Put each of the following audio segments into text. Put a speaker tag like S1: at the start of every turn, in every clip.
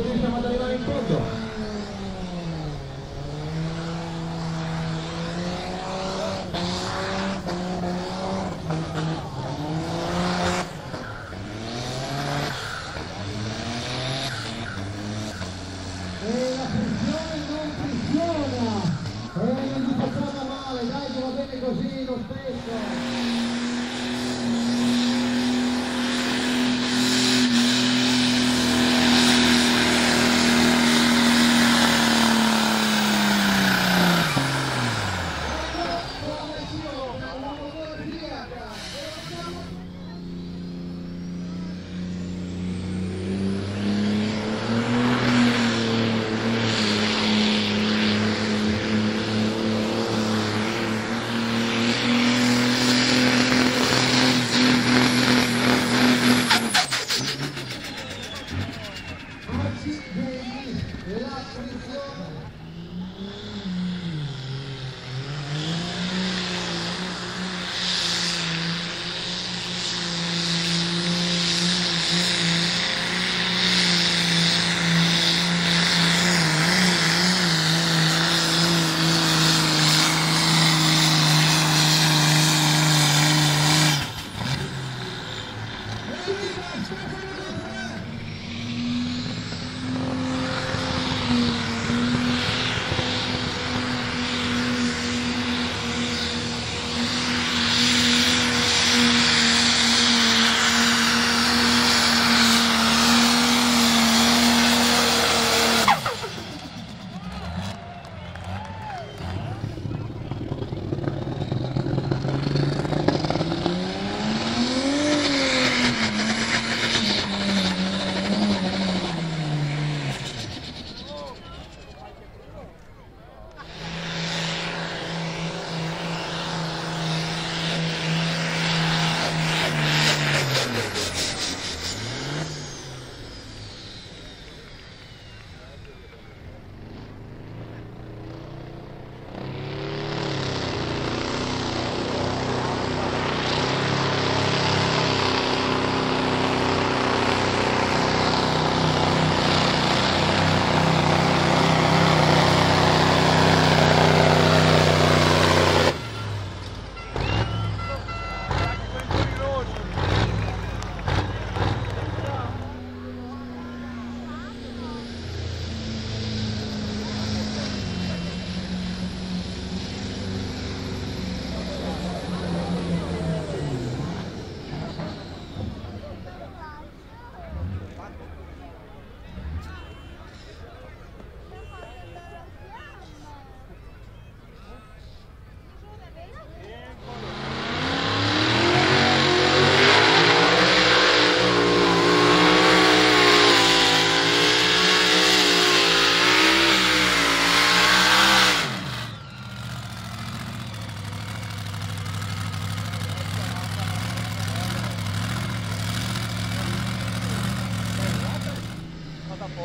S1: それでまた今行きますよです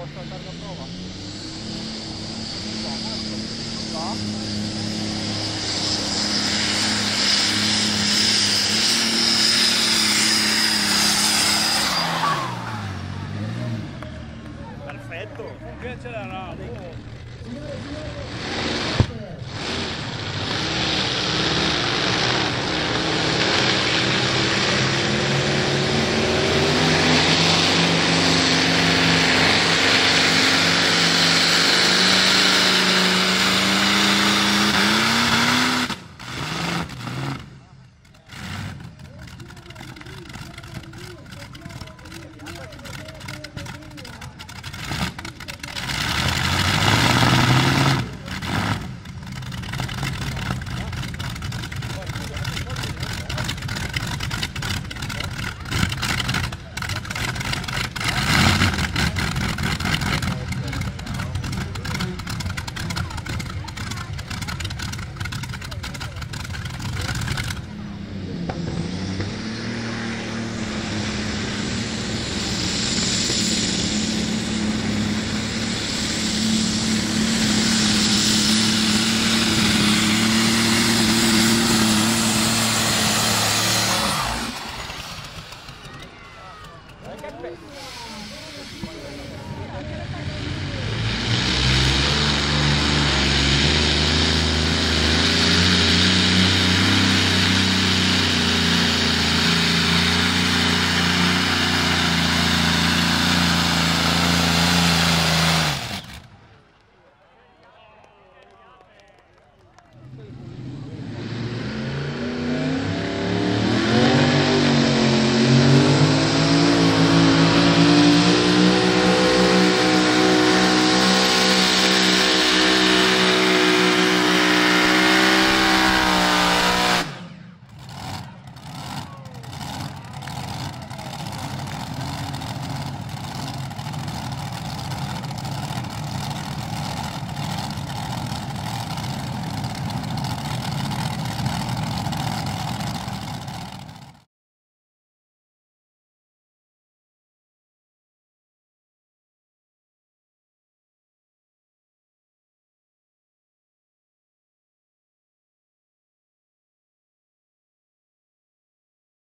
S1: остатка готова. Да.